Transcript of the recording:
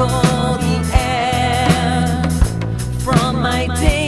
cold air from my day.